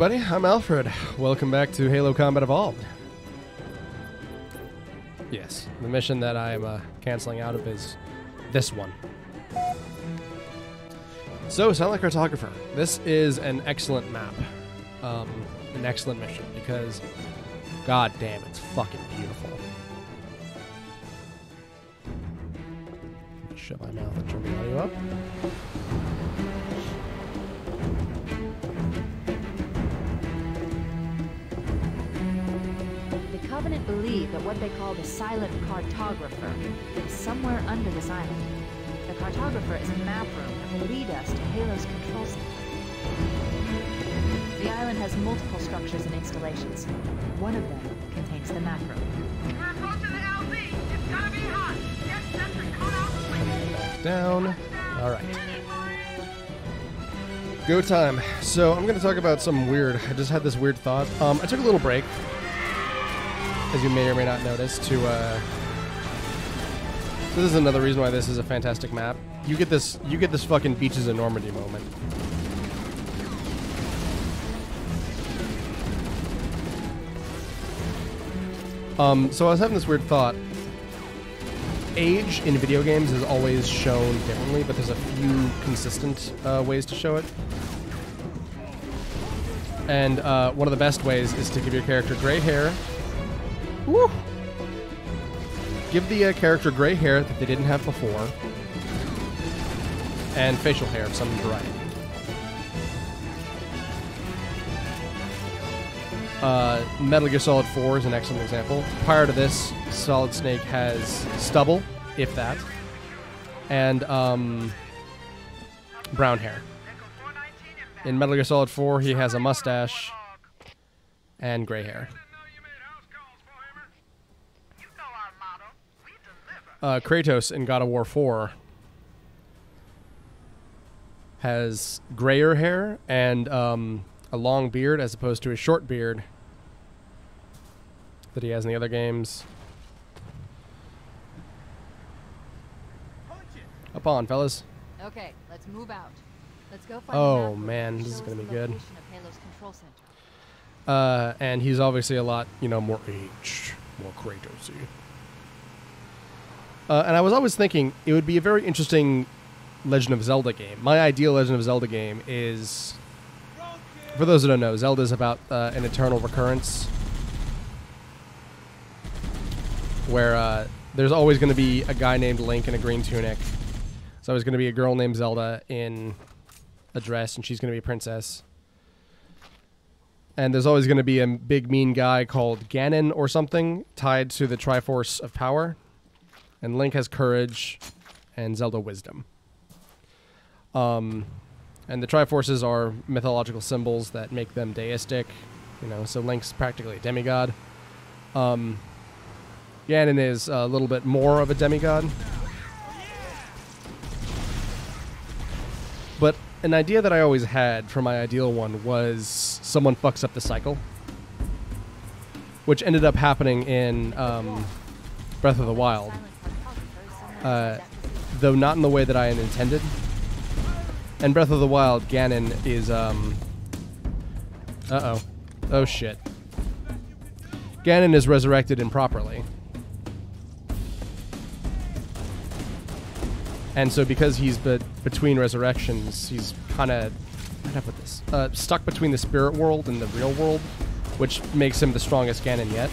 everybody, I'm Alfred. Welcome back to Halo Combat Evolved. Yes, the mission that I'm uh, canceling out of is this one. So, Silent Cartographer. This is an excellent map. Um, an excellent mission because, god damn, it's fucking beautiful. Shut my mouth and turn the audio up. Covenant believe that what they call the Silent Cartographer is somewhere under this island. The Cartographer is a map room that will lead us to Halo's control center. The island has multiple structures and installations. One of them contains the map room. We're approaching the LZ. It's gonna be hot. Get sentry code out. Down. All right. Go time. So I'm going to talk about some weird. I just had this weird thought. Um, I took a little break, as you may or may not notice, to. Uh, so this is another reason why this is a fantastic map. You get this. You get this fucking beaches of Normandy moment. Um, so I was having this weird thought. Age in video games is always shown differently, but there's a few consistent uh, ways to show it. And uh, one of the best ways is to give your character gray hair. Woo! Give the uh, character gray hair that they didn't have before, and facial hair of some variety. Uh, Metal Gear Solid 4 is an excellent example. Prior to this, Solid Snake has stubble, if that, and um, brown hair. In Metal Gear Solid 4, he has a mustache and gray hair. Uh, Kratos in God of War 4 has grayer hair and um, a long beard as opposed to a short beard that he has in the other games. Up on, fellas. Okay, let's move out. Let's go find Oh, the map room man, this is gonna be good. location of Halo's control center. Uh, and he's obviously a lot, you know, more aged, more Kratosy. Uh, and I was always thinking it would be a very interesting Legend of Zelda game. My ideal Legend of Zelda game is, for those that don't know, Zelda is about uh, an eternal recurrence, where uh, there's always going to be a guy named Link in a green tunic. So There's going to be a girl named Zelda in a dress, and she's going to be a princess and there's always going to be a big mean guy called Ganon or something tied to the Triforce of Power. And Link has courage, and Zelda wisdom. Um, and the Triforces are mythological symbols that make them deistic. You know, so Link's practically a demigod. Um, Ganon is a little bit more of a demigod. But an idea that I always had for my ideal one was someone fucks up the cycle, which ended up happening in um, Breath of the Wild, Uh, though not in the way that I had intended. And Breath of the Wild, Ganon is um. Uh oh, oh shit. Ganon is resurrected improperly. And so, because he's be- between resurrections, he's kind of this? Uh, stuck between the spirit world and the real world, which makes him the strongest Ganon yet.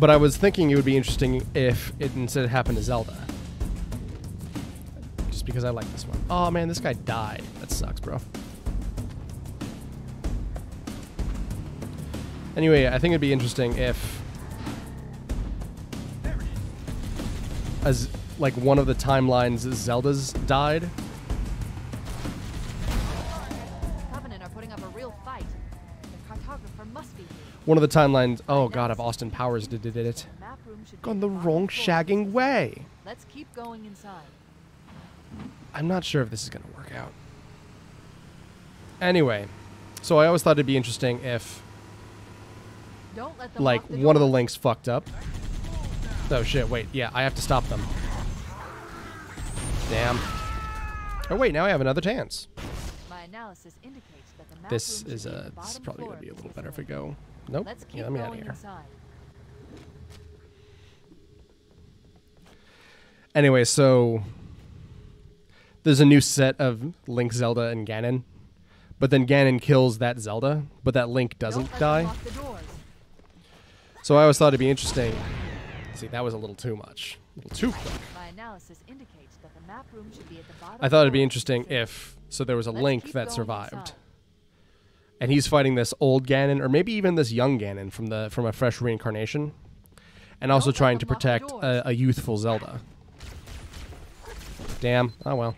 But I was thinking it would be interesting if it instead happened to Zelda. Just because I like this one. Oh man, this guy died. That sucks, bro. Anyway, I think it'd be interesting if as like one of the timelines Zelda's died. One of the timelines. Oh god, if Austin Powers did, did it. Map room Gone the wrong shagging way. Let's keep going inside. I'm not sure if this is going to work out. Anyway, So I always thought it'd be interesting if Don't let them like one of the links fucked up. Oh shit! Wait, yeah, I have to stop them. Damn. Oh wait, now I have another chance. My analysis indicates that the This is be at uh the this is probably gonna be a little better if we go. Nope. Let's keep Yeah, let me out of going here. inside. Anyway, so there's a new set of Link, Zelda, and Ganon. But then Ganon kills that Zelda, but that Link doesn't die. Them lock the doors. So I always thought it'd be interesting. See, that was a little too much. A little too quick. My analysis indicates that the map room should be at the bottom. I thought it'd be floor of the interesting if so there was a Let's Link that survived. inside. And he's fighting this old Ganon, or maybe even this young Ganon from the from a fresh reincarnation, and also Don't trying to them lock the protect a, a youthful Zelda. Damn. Oh well.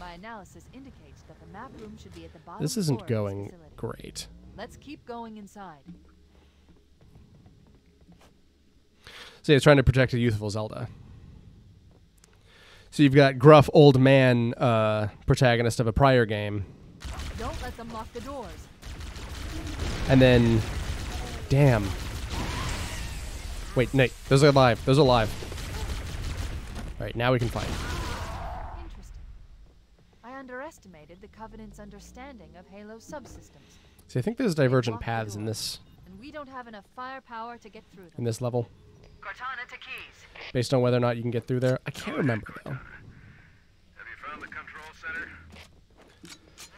My analysis indicates that the map room should be at the bottom. This isn't going facility. great. Let's keep going inside. So he's trying to protect a youthful Zelda. So you've got gruff old man uh, protagonist of a prior game, Don't let them lock the doors. and then, damn. Wait, Nate, those are live. Those are live. All right, now we can fight. Interesting. I underestimated the Covenant's understanding of Halo subsystems, See, I think there's divergent paths in this and we don't have enough firepower to get through them. in this level, Cortana to Keyes. Based on whether or not you can get through there. I can't remember though. Have you found the control center?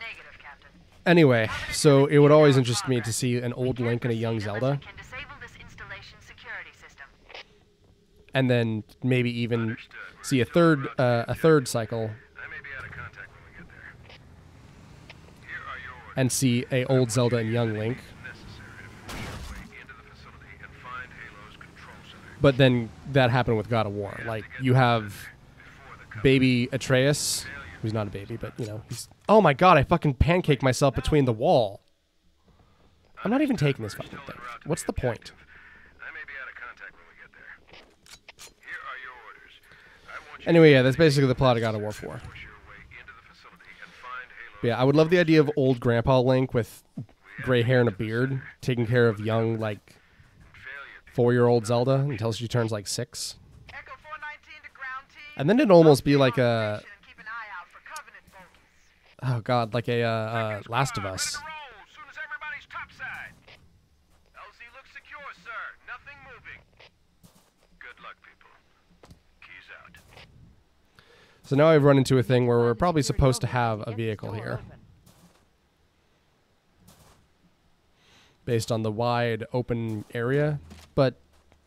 Negative, Captain. Anyway, so it would always interest me to see an old Link and a young Zelda, we can disable this installation's security system. and then maybe even see a third uh, a third cycle I may be out of contact when we get there. Here are your orders. and see a old Zelda and young Link. necessary to force your way into the facility and find Halo's control center. But then that happened with God of War. Like you have baby Atreus, who's not a baby, but you know, he's Oh my god, I fucking pancake myself between the wall. I'm not even taking this fucking thing. What's the point? I may be out of contact when we get there. Here are your orders. I want you Anyway, yeah, that's basically the plot of God of War 4. to force your way into the facility and find Halo. But yeah, I would love the idea of old Grandpa Link with gray hair and a beard taking care of young, like. Four year old Zelda until she turns like six. Echo 419 to ground team. And then it'd almost be like a, station and keep an eye out for Covenant bogies. oh god, like a uh, uh, Last of Us. to roll Soon as everybody's topside. LZ looks secure, sir. Nothing moving. Good luck, people. Keyes out. So now I've run into a thing where we're probably supposed to have a vehicle here. open. Based on the wide open area, but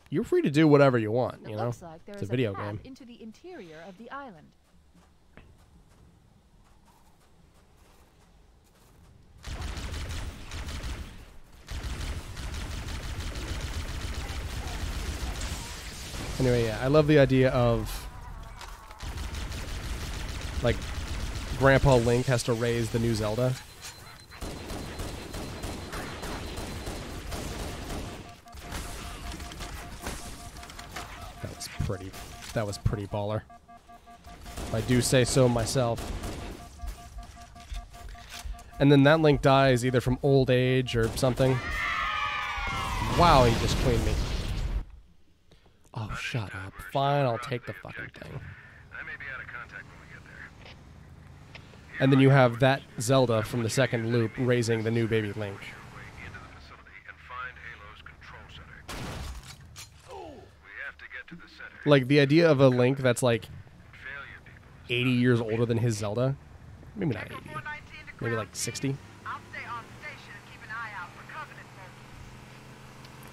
you're free to do whatever you want, It you know? looks like there It's a video path game. into the interior of the island. Anyway, yeah, I love the idea of like Grandpa Link has to raise the new Zelda. That was pretty baller. If I do say so myself. And then that Link dies either from old age or something. Wow, he just cleaned me. Oh, shut up. Fine, I'll take the fucking thing. And then you have that Zelda from the second loop raising the new baby Link. Your way into the facility and find Halo's control center. We have to get to the center. Like the idea of a Link that's like 80 years older than his Zelda. Maybe not 80. Echo 419 to Maybe like 60. I'll stay on station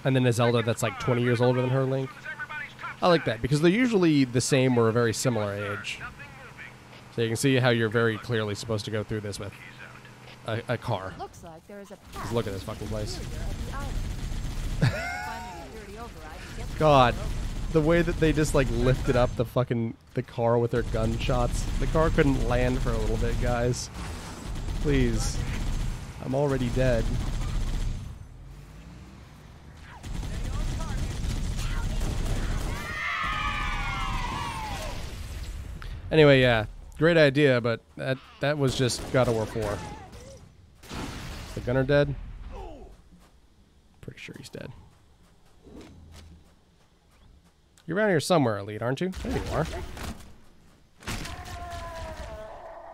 and then a Zelda that's like 20 years older than her Link. I like that because they're usually the same or a very similar age. So you can see how you're very clearly supposed to go through this with a, a car. Path look at this fucking place. God. The way that they just like lifted up the fucking the car with their gunshots. The car couldn't land for a little bit, guys. Please, I'm already dead. Anyway, yeah, Great idea, but that that was just God of War 4. Is the gunner dead? Pretty sure he's dead. You're around here somewhere, Elite, aren't you? There you are.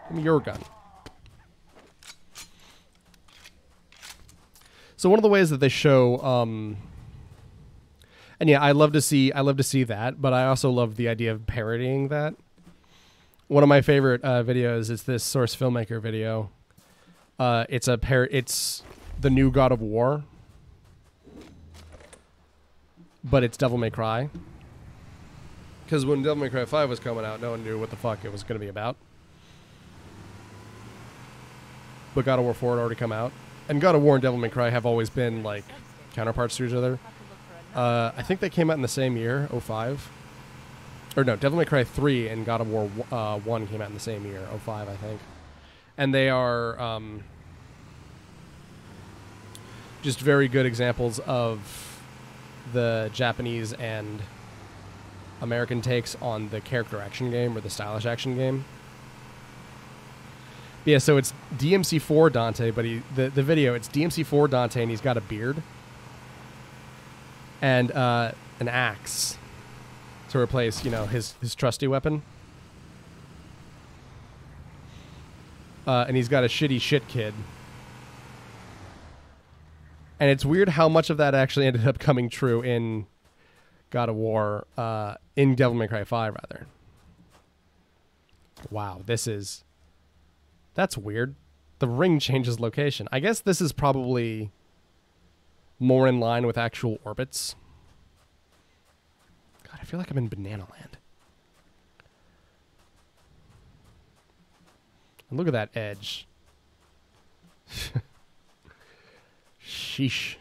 Give me your gun. So one of the ways that they show, um, and yeah, I love to see, I love to see that, but I also love the idea of parodying that. One of my favorite uh, videos is this Source Filmmaker video. Uh, it's a par- it's the new God of War, but it's Devil May Cry. Because when Devil May Cry 5 was coming out, no one knew what the fuck it was going to be about. But God of War 4 had already come out. And God of War and Devil May Cry have always been like counterparts to each other. Uh, I think they came out in the same year, 05. Or no, Devil May Cry 3 and God of War uh, 1 came out in the same year, 05, I think. And they are um, just very good examples of the Japanese and American takes on the character action game or the stylish action game. Yeah, so it's DMC4 Dante, but he the, the video it's DMC4 Dante and he's got a beard and uh, an axe to replace, you know, his his trusty weapon. Uh, and he's got a shitty shit kid. And it's weird how much of that actually ended up coming true in God of War, uh, in Devil May Cry 5, rather. Wow, this is. That's weird. The ring changes location. I guess this is probably more in line with actual orbits. God, I feel like I'm in Banana Land. And look at that edge. Sheesh.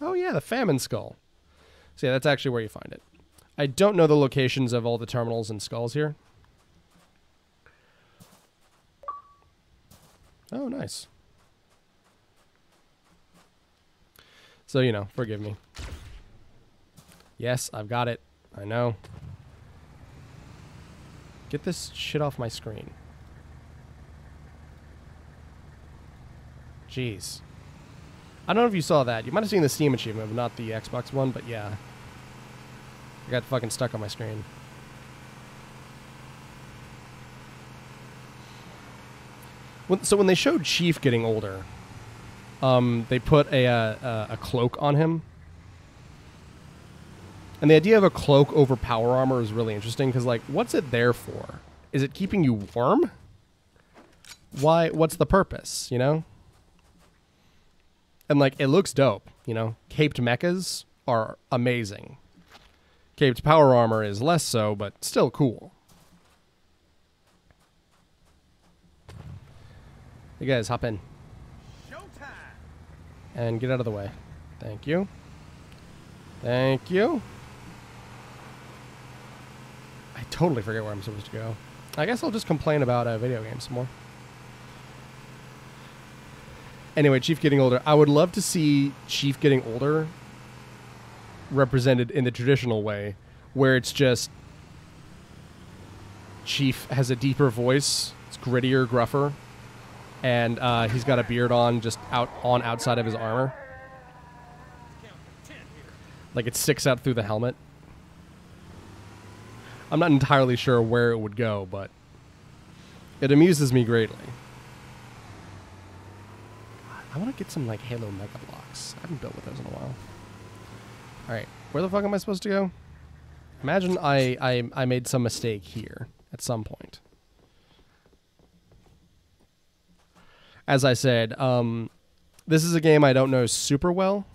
Oh, yeah, the famine skull. So, yeah, that's actually where you find it. I don't know the locations of all the terminals and skulls here. Oh, nice. So, you know, forgive me. Yes, I've got it. I know. Get this shit off my screen. Jeez. I don't know if you saw that. You might have seen the Steam achievement, but not the Xbox one, but yeah. I got fucking stuck on my screen. When, so when they showed Chief getting older, um, they put a, uh, a cloak on him. And the idea of a cloak over power armor is really interesting because, like, what's it there for? Is it keeping you warm? Why? What's the purpose? You know? And like, it looks dope. You know, caped mechas are amazing. Caped power armor is less so, but still cool. You guys hop in and get out of the way. Thank you. Thank you. I totally forget where I'm supposed to go. I guess I'll just complain about uh, video games some more. Anyway, Chief getting older. I would love to see Chief getting older represented in the traditional way, where it's just Chief has a deeper voice, it's grittier, gruffer, and uh, he's got a beard on just out on outside of his armor, like it sticks out through the helmet. I'm not entirely sure where it would go, but it amuses me greatly. I want to get some like Halo Mega Bloks. I haven't built with those in a while. All right, where the fuck am I supposed to go? Imagine I I, I made some mistake here at some point. As I said, um, this is a game I don't know super well.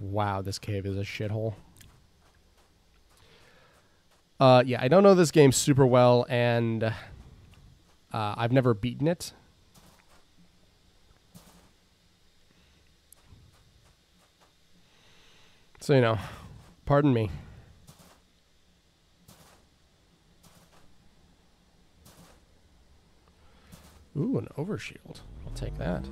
Wow, this cave is a shithole. Uh, yeah, I don't know this game super well, and uh, I've never beaten it. So, you know, pardon me. Ooh, an overshield. I'll take that.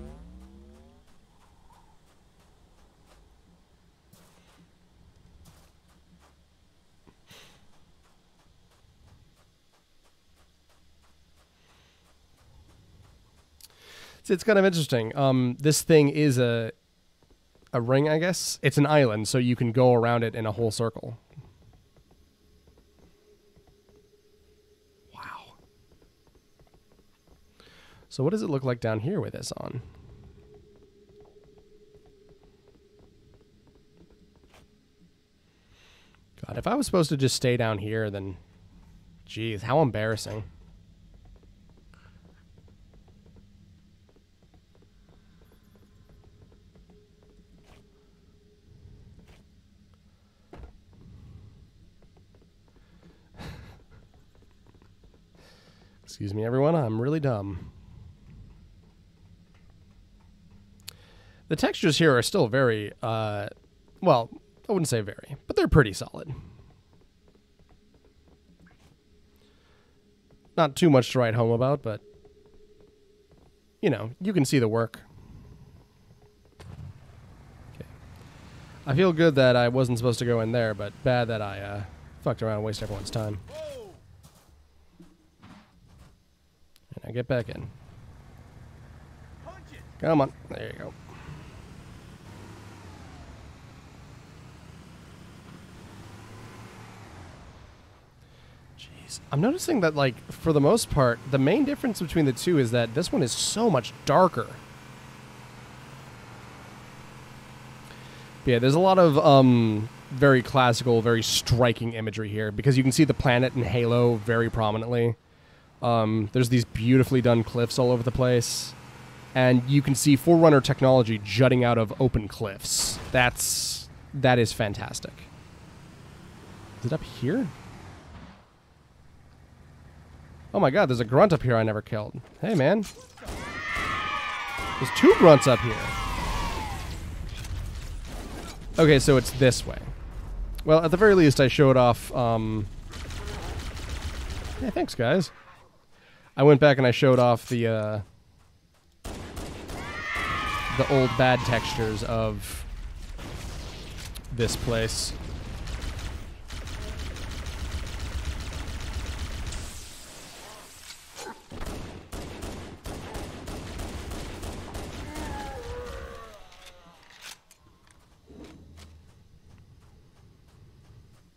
it's kind of interesting. Um, this thing is a a ring, I guess. It's an island, so you can go around it in a whole circle. Wow. So what does it look like down here with this on? God, if I was supposed to just stay down here, then, geez, how embarrassing. Excuse me, everyone. I'm really dumb. The textures here are still very, uh, well, I wouldn't say very, but they're pretty solid. Not too much to write home about, but, you know, you can see the work. Okay. I feel good that I wasn't supposed to go in there, but bad that I uh, fucked around and wasted everyone's time. And get back in. Come on. There you go. Jeez. I'm noticing that, like, for the most part, the main difference between the two is that this one is so much darker. But yeah, there's a lot of um, very classical, very striking imagery here because you can see the planet in Halo very prominently. Um, there's these beautifully done cliffs all over the place, and you can see Forerunner technology jutting out of open cliffs. That's that is fantastic. Is it up here? Oh my god, there's a grunt up here I never killed. Hey man. There's two grunts up here. Okay, so it's this way. Well, at the very least, I showed off. Um... Yeah, thanks, guys. I went back and I showed off the uh, the old bad textures of this place.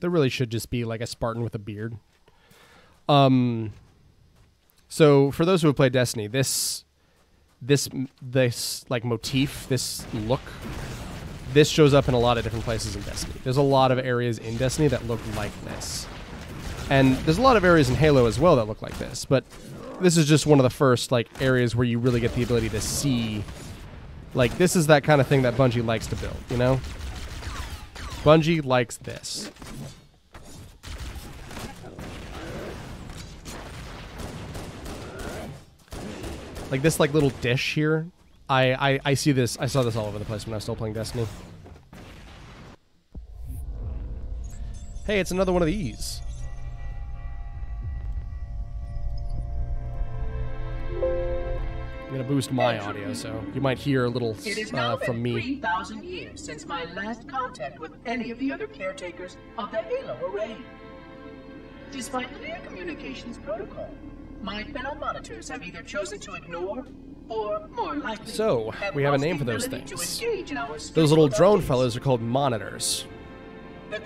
There really should just be like a Spartan with a beard. Um, so for those who have played Destiny, this this this like motif, this look, this shows up in a lot of different places in Destiny. There's a lot of areas in Destiny that look like this. And there's a lot of areas in Halo as well that look like this, but this is just one of the first like areas where you really get the ability to see like this is that kind of thing that Bungie likes to build, you know? Bungie likes this. Like this like little dish here I, I i see this i saw this all over the place when i was still playing destiny. Hey it's another one of these. I'm gonna boost my audio so you might hear a little It is now uh, from me. 3,000 years since my last contact with any of the other caretakers of the Halo array. Despite clear communications protocol, my fellow monitors have either chosen to ignore or, more likely, So, we have a name for those things. engage in our those little drone fellows are called monitors.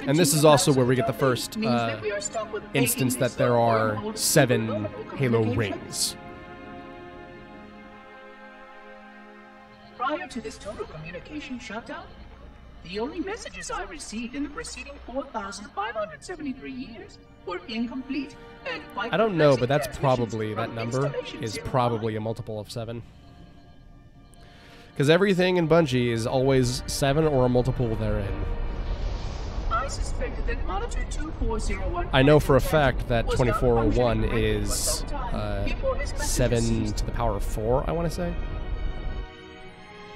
And this is also where we get the first, uh, that we are stuck with instance that there are seven halo rings. Prior to this total communication shutdown, the only messages I received in the preceding 4,573 years were incomplete i don't know but that's probably that number is probably a multiple of seven. Because everything in bungie is always seven or a multiple therein. I suspected that monitor 2401 I know for a fact that 2401 functioning regularly for is uh, before his messages. 7 to the power of 4, I want to say.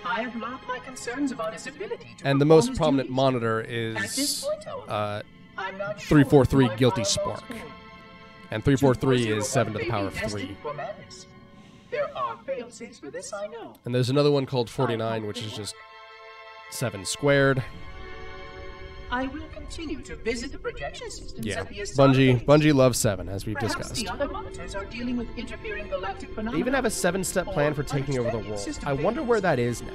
I have my concerns about his ability to And the most prominent duties. monitor is. Uh, I'm 343 Guilty Spark. and 343 is 7 to the power of 3. There are fail-safes for this, I know. And there's another one called 49, which is just 7 squared. I will continue to visit the projection systems Yeah, at the Bungie. Bungie loves seven, as we've Perhaps discussed. the other monitors are dealing with interfering galactic phenomena. They even have a seven-step plan for taking over the world. I wonder where that is now.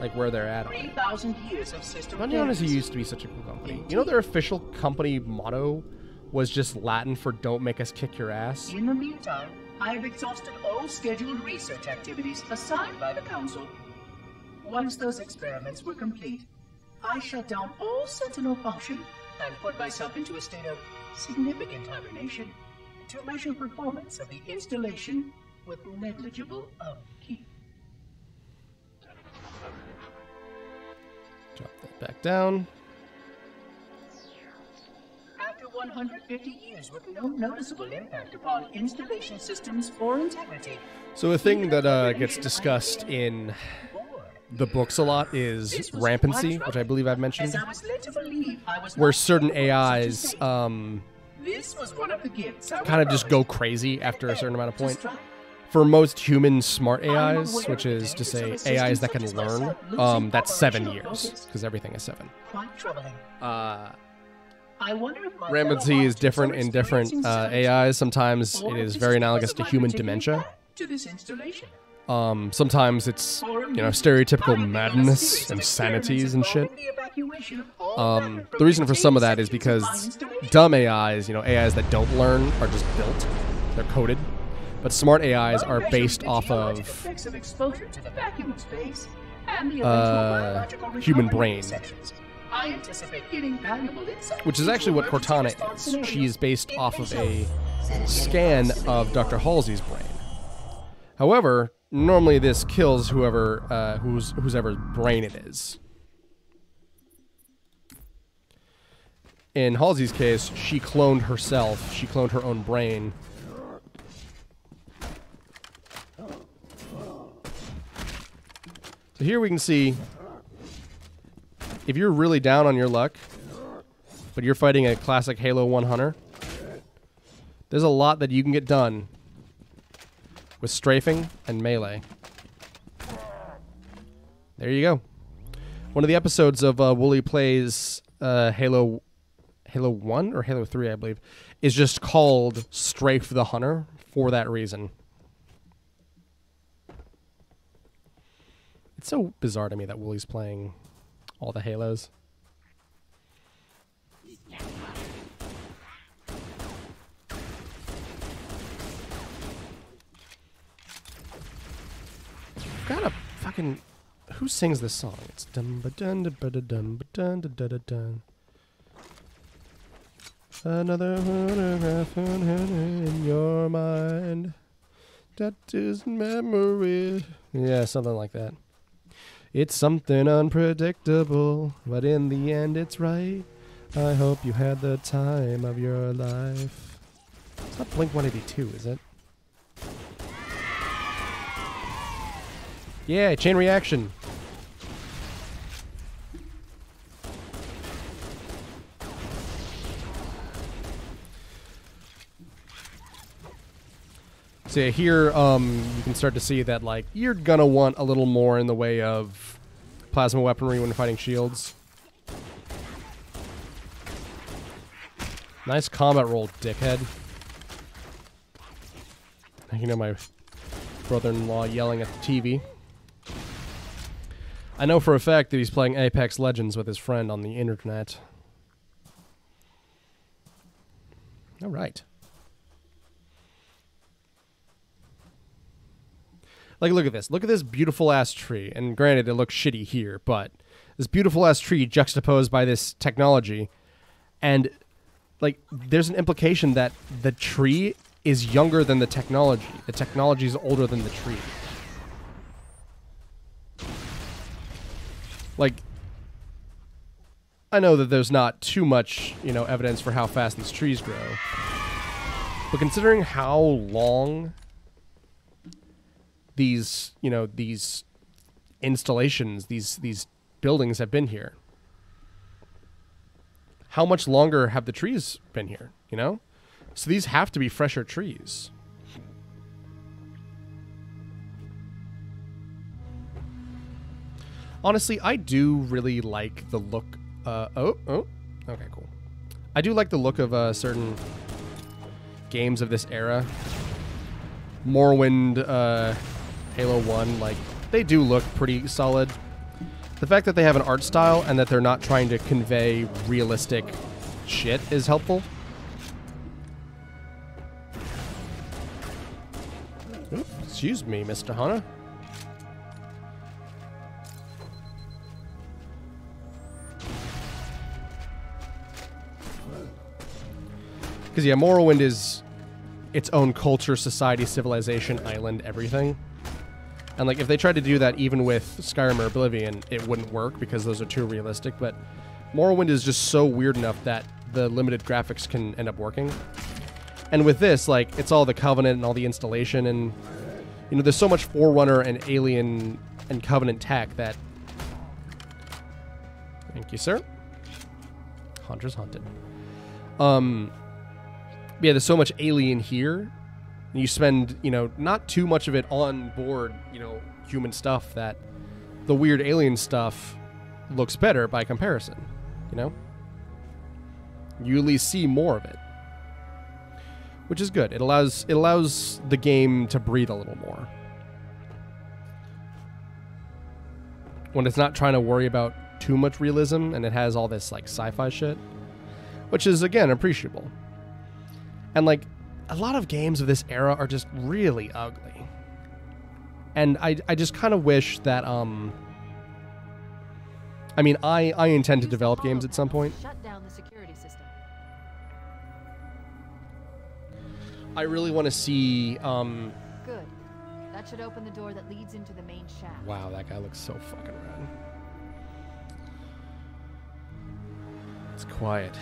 Like where they're at. on it. 3,000 years of system Bungie honestly used to be such a cool company. You know their official company motto was just Latin for "Don't make us kick your ass." In the meantime, I have exhausted all scheduled research activities assigned by the Council. Once those experiments were complete, I shut down all Sentinel function and put myself into a state of significant hibernation to measure performance of the installation with negligible upkeep. Drop that back down. After 150 years with no noticeable impact upon installation systems or integrity, So a thing that uh, gets discussed in. The books a lot is rampancy, which I believe I've mentioned, I was led to believe I was where certain capable of such a AIs um, This was one of the gifts. I kind of just go crazy after a certain amount of point. For most human smart AIs, which is to say of a system AIs that can learn, um, that's seven years because everything is seven. Uh, I wonder if my rampancy is different in different uh, AIs. Sometimes it is very analogous to human dementia. Um, sometimes it's you know stereotypical madness and sanities and shit. Um, the reason for some of that is because dumb AIs, you know, AIs that don't learn are just built. They're coded. But smart AIs are based off of Uh, human brain. Which is actually what Cortana is. She is based off of a scan of Dr. Halsey's brain. However, normally this kills whoever uh, whose whosever brain it is. In Halsey's case, she cloned herself. She cloned her own brain. So here we can see if you're really down on your luck, but you're fighting a classic Halo 1 hunter, there's a lot that you can get done with strafing and melee. There you go. One of the episodes of uh, Woolie plays uh, Halo, Halo One or Halo Three, I believe, is just called "Strafe the Hunter" for that reason. It's so bizarre to me that Woolie's playing all the Halos. Got a fucking who sings this song? It's dum ba dun da ba da dum ba dun da da da dun. Another photograph in your mind. That is memory. Yeah, something like that. It's something unpredictable, but in the end it's right. I hope you had the time of your life. It's not Blink 182, is it? Yeah, chain reaction. So here um, you can start to see that like you're gonna want a little more in the way of plasma weaponry when fighting shields. Nice combat roll, dickhead. You know my brother-in-law yelling at the TV. I know for a fact that he's playing Apex Legends with his friend on the internet. All right. Like, look at this. Look at this beautiful ass tree. And granted, it looks shitty here, but this beautiful ass tree juxtaposed by this technology. And, like, there's an implication that the tree is younger than the technology. The technology is older than the tree. Like, I know that there's not too much, you know, evidence for how fast these trees grow. But considering how long these, you know, these installations, these these buildings have been here. How much longer have the trees been here, you know? So these have to be fresher trees. Honestly, I do really like the look. Uh, oh, oh, okay, cool. I do like the look of uh, certain games of this era. Morrowind, uh, Halo 1, like, they do look pretty solid. The fact that they have an art style and that they're not trying to convey realistic shit is helpful. Oop, excuse me, Mr. Hunter. Because, yeah, Morrowind is its own culture, society, civilization, island, everything. And, like, if they tried to do that even with Skyrim or Oblivion, it wouldn't work because those are too realistic. But Morrowind is just so weird enough that the limited graphics can end up working. And with this, like, it's all the Covenant and all the installation, and, you know, there's so much Forerunner and Alien and Covenant tech that. Thank you, sir. Hunter's hunted. Um, yeah, there's so much alien here. You spend, you know, not too much of it on board, you know, human stuff that the weird alien stuff looks better by comparison, you know? You at least see more of it. Which is good. It allows it allows the game to breathe a little more. When it's not trying to worry about too much realism and it has all this like sci-fi shit, which is again appreciable. And like a lot of games of this era are just really ugly. And I I just kind of wish that um I mean, I I intend to develop games at some point. Shut down the security system. I really want to see um Good. That should open the door that leads into the main shaft. wow, that guy looks so fucking rad. It's quiet.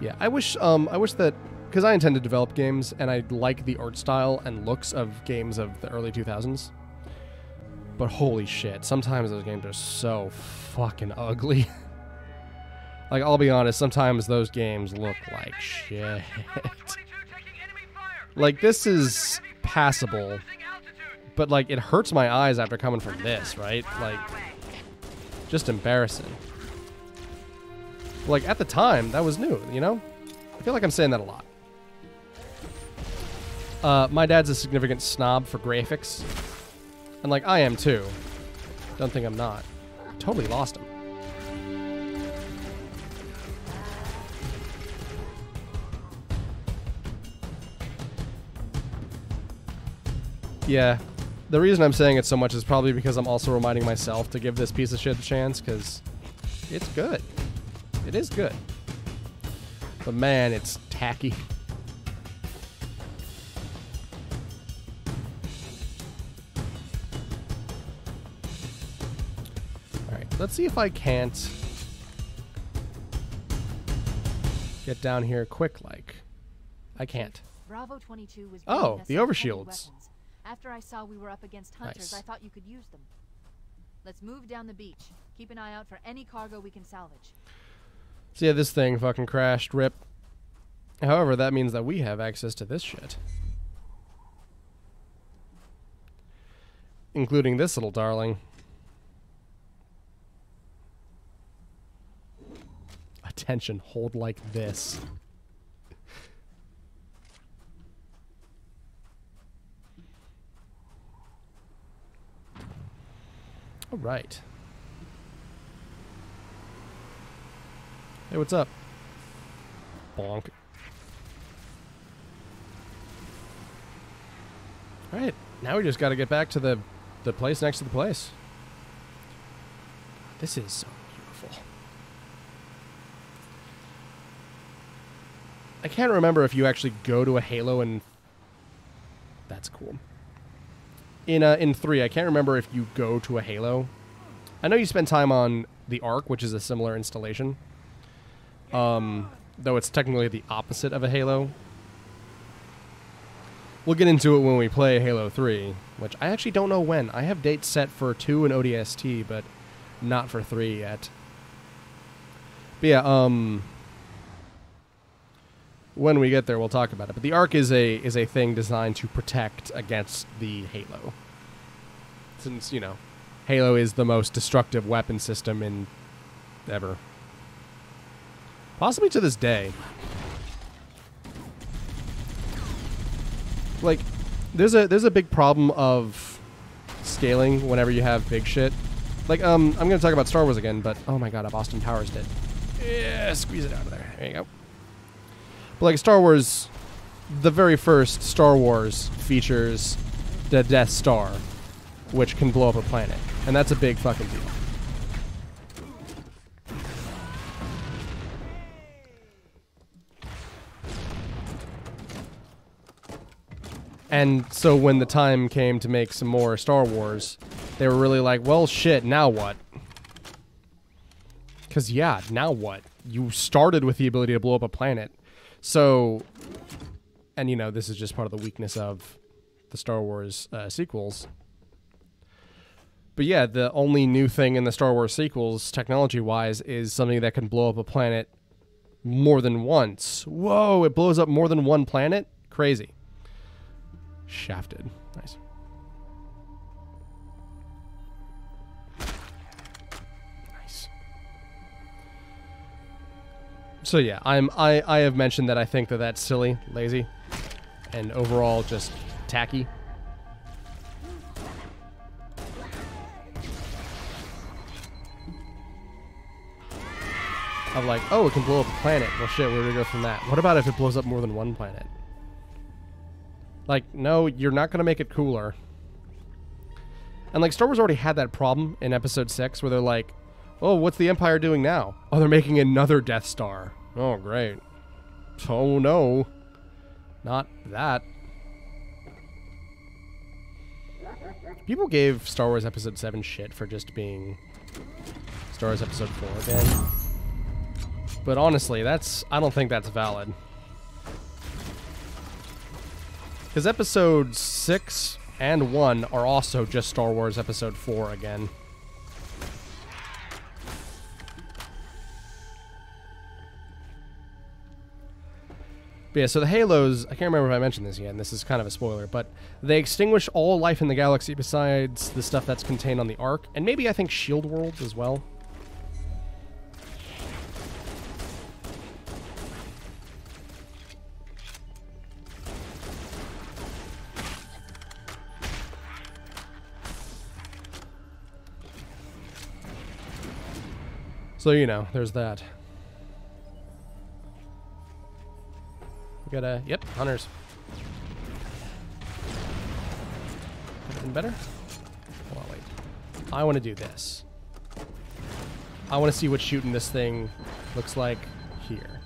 Yeah, I wish um I wish that because I intend to develop games and I like the art style and looks of games of the early 2000s. But holy shit, sometimes those games are so fucking ugly. like I'll be honest, sometimes those games look like shit. Bravo 22 taking enemy fire. like this is passable, but like it hurts my eyes after coming from this, right? Like just embarrassing. Like at the time, that was new, you know? I feel like I'm saying that a lot. Uh, my dad's a significant snob for graphics. And like I am too. Don't think I'm not. Totally lost him. Yeah. The reason I'm saying it so much is probably because I'm also reminding myself to give this piece of shit a chance because it's good. It is good. But man, it's tacky. Alright, let's see if I can't get down here quick like. I can't. Bravo 22 was Oh, the overshields. After I saw we were up against hunters, Nice. I thought you could use them. Let's move down the beach. Keep an eye out for any cargo we can salvage. So yeah, this thing fucking crashed. Rip. However, that means that we have access to this shit. Including this little darling. Attention, hold like this. All right. Hey, what's up? Bonk. All right, now we just got to get back to the the place next to the place. This is so beautiful. I can't remember if you actually go to a Halo and that's cool. In uh, in three, I can't remember if you go to a Halo. I know you spend time on the Ark, which is a similar installation. Um, though it's technically the opposite of a Halo. We'll get into it when we play Halo 3, which I actually don't know when. I have dates set for 2 and ODST, but not for 3 yet. But yeah, um when we get there, we'll talk about it. But the Ark is a is a thing designed to protect against the Halo. Since you know, Halo is the most destructive weapon system in ever, possibly to this day. Like, there's a there's a big problem of scaling whenever you have big shit. Like, um, I'm gonna talk about Star Wars again, but oh my god, Austin Powers did. Yeah, squeeze it out of there. There you go. But like Star Wars, the very first Star Wars features the Death Star, which can blow up a planet, and that's a big fucking deal. And so when the time came to make some more Star Wars, they were really like, well, shit, now what? Because, yeah, now what? You started with the ability to blow up a planet. So, and you know, this is just part of the weakness of the Star Wars uh, sequels. But yeah, the only new thing in the Star Wars sequels, technology wise, is something that can blow up a planet more than once. Whoa, it blows up more than one planet? Crazy. Shafted. Nice. Nice. So yeah, I'm I I have mentioned that I think that that's silly, lazy, and overall just tacky. Of like, oh, it can blow up a planet. Well, shit, where do we go from that? What about if it blows up more than one planet? Like, no, you're not going to make it cooler. And like Star Wars already had that problem in episode 6 where they're like, "Oh, what's the Empire doing now? Oh, they're making another Death Star. Oh, great. Oh no. Not that." People gave Star Wars episode 7 shit for just being Star Wars episode 4 again. But honestly, that's I don't think that's valid. Because episodes 6 and 1 are also just Star Wars Episode 4 again. But yeah, so the Halos, I can't remember if I mentioned this yet, and this is kind of a spoiler, but they extinguish all life in the galaxy besides the stuff that's contained on the Ark, and maybe I think Shield Worlds as well. So, you know, there's that. We got a, yep, hunters. Anything better? Hold on, wait. I want to do this. I want to see what shooting this thing looks like here.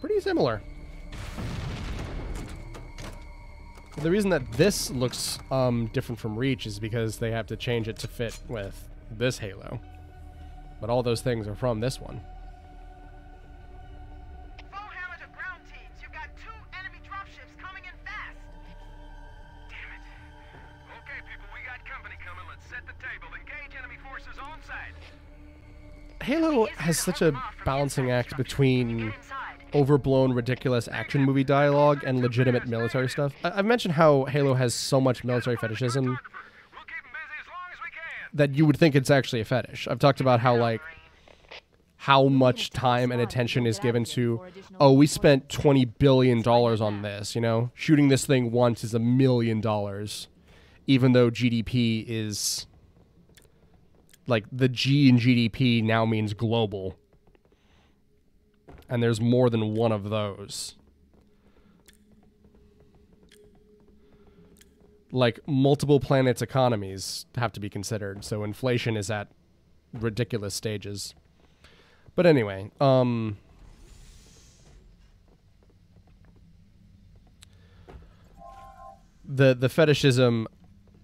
Pretty similar. The reason that this looks um, different from Reach is because they have to change it to fit with this Halo. But all those things are from this one. Foehammer to ground teams. You've got two enemy dropships coming in fast. Damn it. Okay, people, we got company coming. Let's set the table. Engage enemy forces on sight. Halo has such a balancing act between overblown, ridiculous action movie dialogue and legitimate military stuff. I've mentioned how Halo has so much military fetishism We'll keep them busy as long as we can. That you would think it's actually a fetish. I've talked about how like how much time and attention is given to oh we spent 20 billion dollars on this, you know? Shooting this thing once is a million dollars even though GDP is like the G in GDP now means global. And there's more than one of those. Like multiple planets' economies have to be considered, so inflation is at ridiculous stages. But anyway, um the the fetishism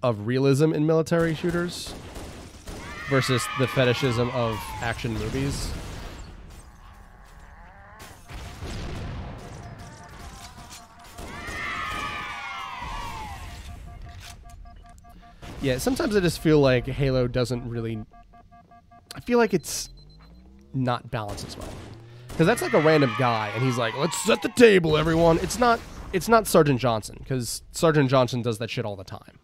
of realism in military shooters versus the fetishism of action movies. Yeah, sometimes I just feel like Halo doesn't really. I feel like it's not balanced as well. because that's like a random guy, and he's like, "Let's set the table, everyone." It's not. It's not Sergeant Johnson because Sergeant Johnson does that shit all the time.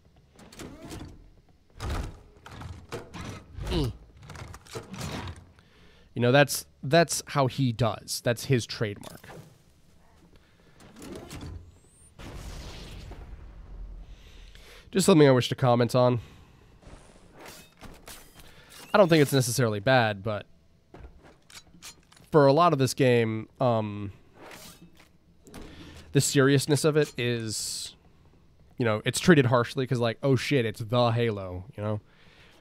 Mm. You know, that's that's how he does. That's his trademark. Just something I wish to comment on. I don't think it's necessarily bad, but for a lot of this game, um, the seriousness of it is, you know, it's treated harshly because, like, oh shit, it's the Halo. You know,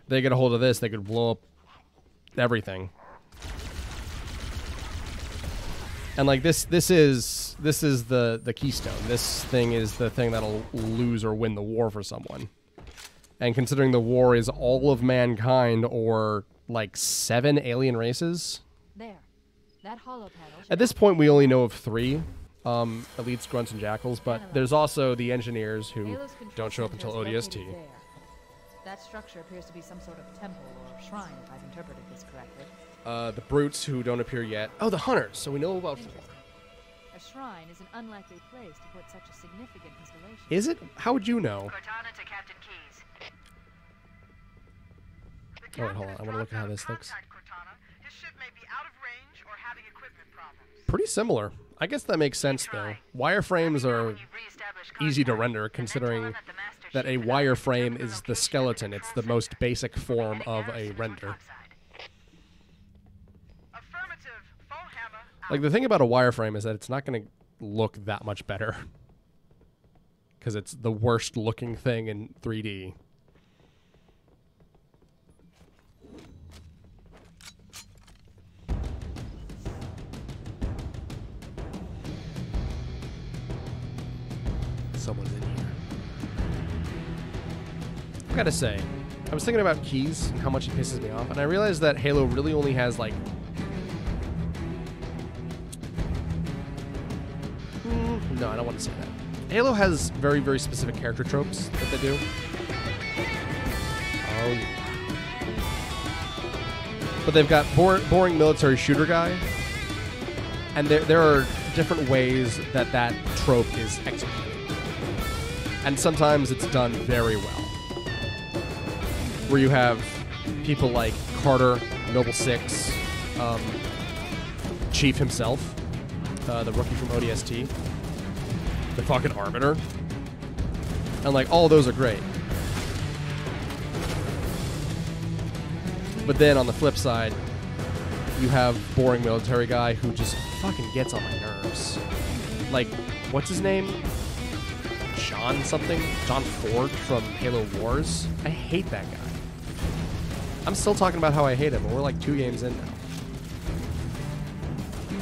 they get a hold of this, they could blow up everything. And like this, this is this is the the keystone. This thing is the thing that'll lose or win the war for someone. And considering the war is all of mankind or like seven alien races, There. That hollow panel. at this point we only know of three um, elites, grunts, and jackals. But there's also the engineers who don't show up until ODST. there. That structure appears to be some sort of temple or shrine, if I've interpreted this correctly. Uh, the brutes who don't appear yet. Oh, the hunters. So we know about four. Interesting. A shrine is an unlikely place to put such a significant installation. Is it? How would you know? Cortana to Captain Keyes. Oh, wait, hold on. I want to look at how this looks. His ship may be out of range or having equipment problems. Pretty similar. I guess that makes sense though. Wireframes are easy to render considering that a wireframe is the skeleton. It's the most basic form of a render. Like the thing about a wireframe is that it's not going to look that much better because it's the worst looking thing in 3D. Someone's in here. I gotta say, I was thinking about Keyes and how much it pisses me off, and I realized that Halo really only has like No, I don't want to say that. Halo has very, very specific character tropes that they do. Oh. But they've got bor- boring military shooter guy, and there, there are different ways that that trope is executed. And sometimes it's done very well. Where you have people like Carter, Noble Six, um, Chief himself, uh, the rookie from ODST, the fucking Arbiter, and like all those are great. But then on the flip side, you have boring military guy who just fucking gets on my nerves. Like, what's his name? John something? John Ford from Halo Wars? I hate that guy. I'm still talking about how I hate him, and we're like two games in now.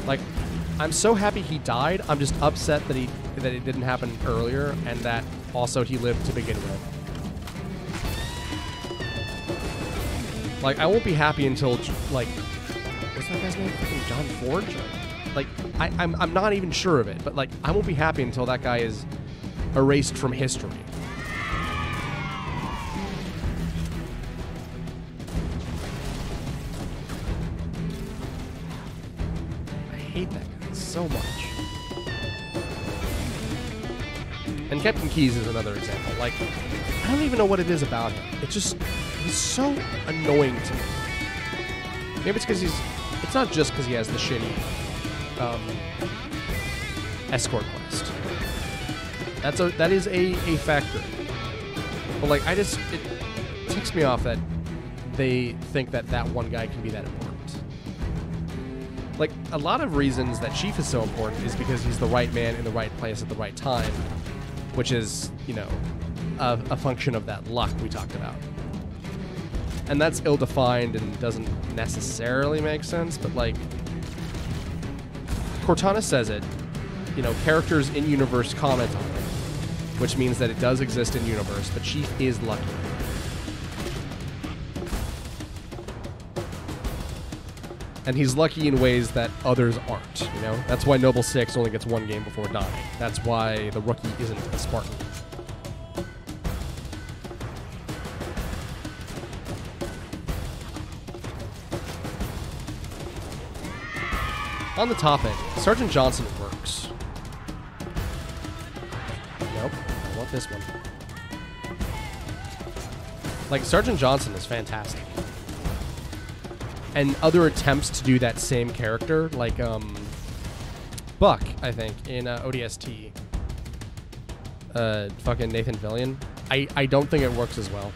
Like, I'm so happy he died. I'm just upset that he that it didn't happen earlier, and that also he lived to begin with. Like, I won't be happy until like, what's that guy's name? John Forge. Like, I, I'm I'm not even sure of it, but like, I won't be happy until that guy is erased from history. I hate that guy so much. Captain Keyes is another example. Like, I don't even know what it is about him. It's just, he's so annoying to me. Maybe it's because he's, it's not just because he has the shitty um, escort quest. That's a, that is a, a factor. But like, I just, it ticks me off that they think that that one guy can be that important like a lot of reasons that Chief is so important is because he's the right man in the right place at the right time, which is, you know, a, a function of that luck we talked about. And that's ill defined and doesn't necessarily make sense, but like Cortana says it, you know, characters in universe comment on it, which means that it does exist in universe, but Chief is lucky. And he's lucky in ways that others aren't. You know, that's why Noble Six only gets one game before dying. That's why the rookie isn't a Spartan. On the topic, Sergeant Johnson works. Nope, I want this one. Like Sergeant Johnson is fantastic. And other attempts to do that same character, like um Buck, I think, in uh, ODST. Uh, fucking Nathan Fillion. I, I don't think it works as well.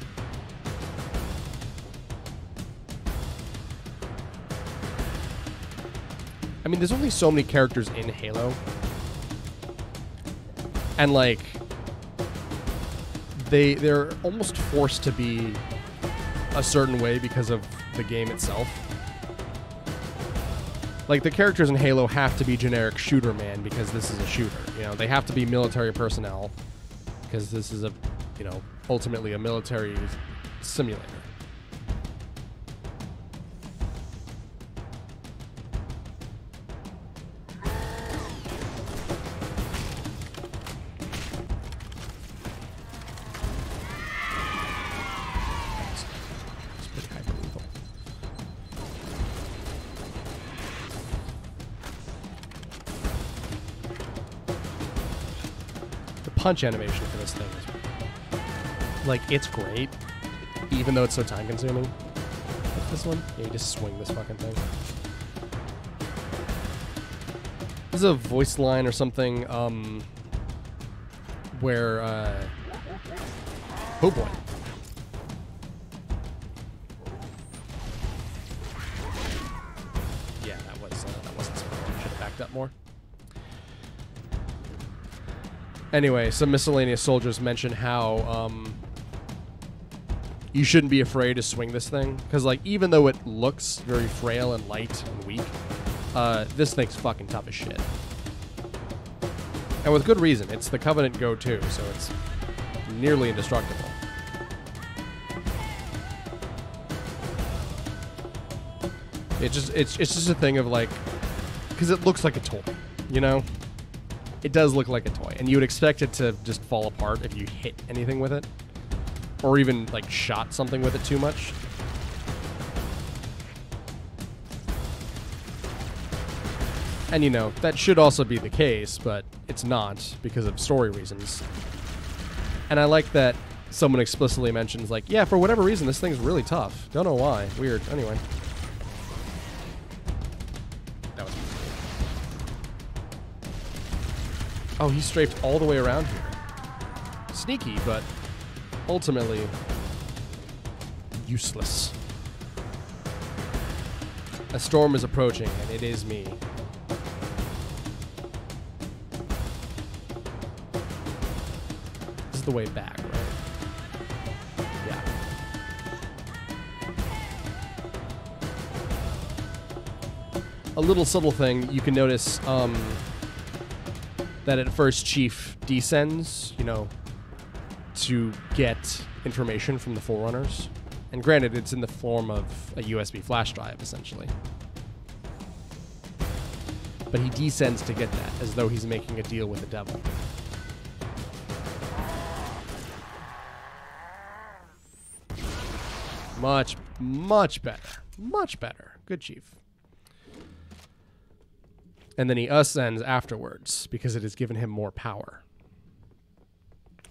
I mean, there's only so many characters in Halo. And like they they're almost forced to be a certain way because of the game itself. Like the characters in Halo have to be generic shooter man because this is a shooter. You know, they have to be military personnel because this is a, you know, ultimately a military simulator. Punch animation for this thing like it's great, even though it's so time consuming. Like this one, yeah, you just swing this fucking thing. This is a voice line or something, um, where, uh, oh boy. Anyway, some miscellaneous soldiers mention how um, you shouldn't be afraid to swing this thing because, like, even though it looks very frail and light and weak, uh, this thing's fucking tough as shit. And with good reason. It's the Covenant go-to, so it's nearly indestructible. It just it's it's just a thing of like because it looks like a toy, you know. It does look like a toy, and you would expect it to just fall apart if you hit anything with it, or even like shot something with it too much. And you know that should also be the case, but it's not because of story reasons. And I like that someone explicitly mentions like, yeah, for whatever reason, this thing's really tough. Don't know why. Weird. Anyway. Oh, he strafed all the way around here. Sneaky, but ultimately useless. A storm is approaching, and it is me. This is the way back, right? Yeah. A little subtle thing you can notice um, that at first Chief descends, you know, to get information from the Forerunners. And granted, it's in the form of a USB flash drive, essentially. But he descends to get that, as though he's making a deal with the devil. Much, much better. Much better. Good chief. And then he ascends afterwards because it has given him more power.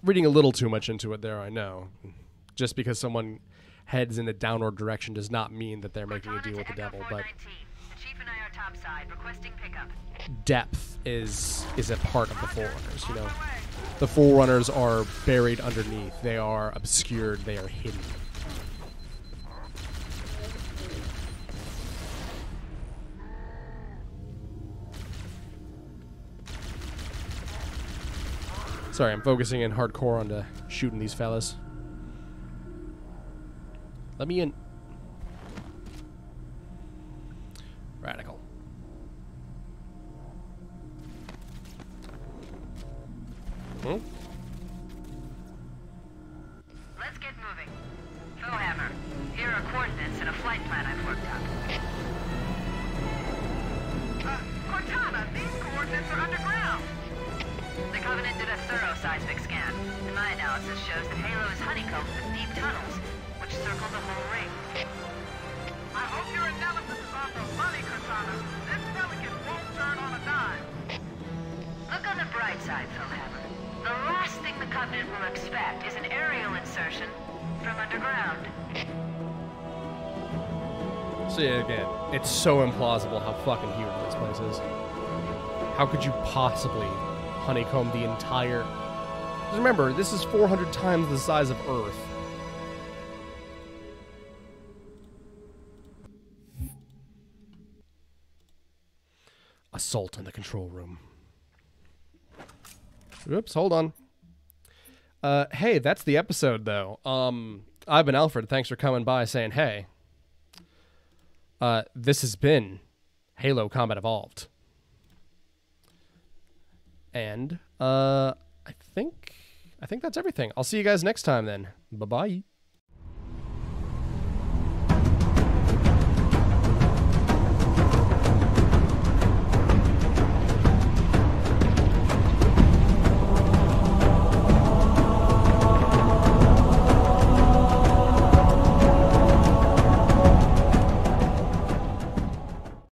Reading a little too much into it there, I know. Just because someone heads in a downward direction does not mean that they're making a deal with the devil, but The chief and I are topside, requesting pickup. depth is is a part of the forerunners, you know. The forerunners are buried underneath. They are obscured, they are hidden. Sorry, I'm focusing in hardcore onto shooting these fellas. Let me in. Radical. Hmm? Let's get moving. Foehammer, here are coordinates and a flight my analysis shows that Halo is honeycombed with deep tunnels, which circle the whole ring. I hope your analysis is on the money, Cortana. This Pelican won't turn on a dime. Look on the bright side, Foehammer. The last thing the Covenant will expect is an aerial insertion from underground. See again. It's so implausible how fucking huge this place is. How could you possibly honeycomb the entire? Remember, this is 400 times the size of Earth. Assault in the control room. Oops, hold on. Uh, hey, that's the episode though. Um, I've been Alfred. Thanks for coming by, saying hey. Uh, this has been Halo Combat Evolved. And uh, I think I think that's everything. I'll see you guys next time then. Bye bye.